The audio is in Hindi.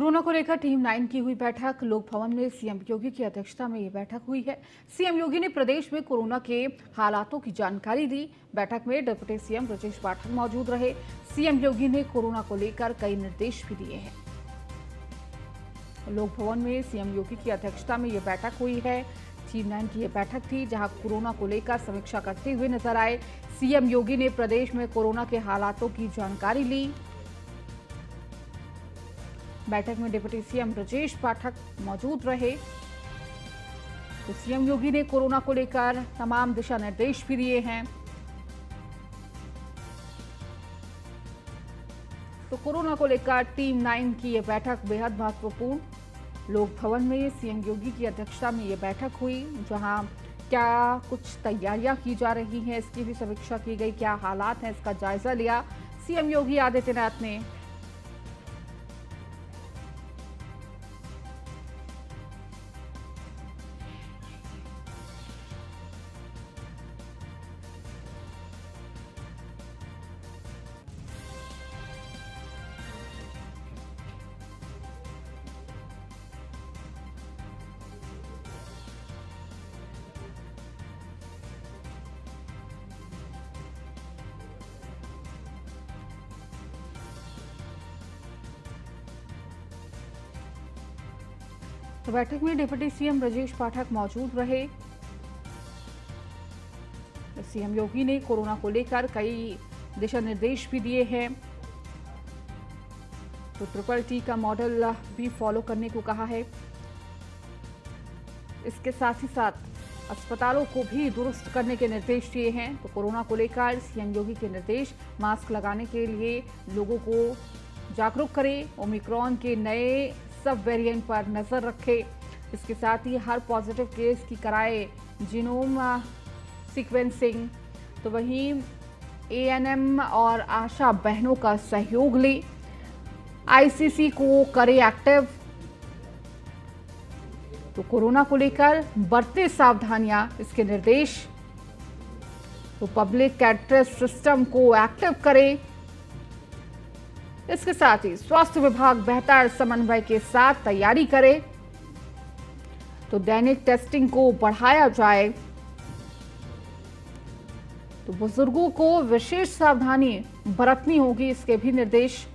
कोरोना को लेकर टीम नाइन की हुई बैठक, लोक भवन में सीएम योगी की अध्यक्षता में ये बैठक हुई है। सीएम योगी ने प्रदेश में कोरोना के हालातों की जानकारी दी। बैठक में डिप्टी सीएम ब्रजेश पाठक मौजूद रहे। सीएम योगी ने कोरोना को लेकर कई निर्देश भी दिए हैं। लोक भवन में सीएम योगी की अध्यक्षता में ये बैठक हुई है। टीम नाइन की यह बैठक थी, जहाँ कोरोना को लेकर समीक्षा करते हुए नज़र आए। सीएम योगी ने प्रदेश में कोरोना के हालातों की जानकारी ली। बैठक में डिप्टी सीएम ब्रजेश पाठक मौजूद रहे। तो सीएम योगी ने कोरोना को लेकर तमाम दिशा निर्देश भी दिए हैं। तो कोरोना को लेकर टीम नाइन की यह बैठक बेहद महत्वपूर्ण। लोक भवन में सीएम योगी की अध्यक्षता में यह बैठक हुई, जहाँ क्या कुछ तैयारियाँ की जा रही हैं, इसकी भी समीक्षा की गई, क्या हालात हैं, इसका जायजा लिया। सीएम योगी आदित्यनाथ ने तो बैठक में डिप्टी सीएम ब्रजेश पाठक मौजूद रहे। सीएम योगी ने कोरोना को लेकर कई दिशा निर्देश भी दिए हैं। तो ट्रिपल टी का मॉडल भी फॉलो करने को कहा है। इसके साथ ही साथ अस्पतालों को भी दुरुस्त करने के निर्देश दिए हैं। तो कोरोना को लेकर सीएम योगी के निर्देश, मास्क लगाने के लिए लोगों को जागरूक करें। ओमिक्रॉन के नए सब वेरिएंट पर नज़र रखे। इसके साथ ही हर पॉजिटिव केस की कराए। जीनोम सीक्वेंसिंग तो वहीं एएनएम और आशा बहनों का सहयोग ले। आईसीसी को करे एक्टिव तो कोरोना को लेकर बढ़ते सावधानियाँ। इसके निर्देश तो पब्लिक एड्रेस सिस्टम को एक्टिव करे। इसके साथ ही स्वास्थ्य विभाग बेहतर समन्वय के साथ तैयारी करे। तो दैनिक टेस्टिंग को बढ़ाया जाए। तो बुज़ुर्गों को विशेष सावधानी बरतनी होगी, इसके भी निर्देश।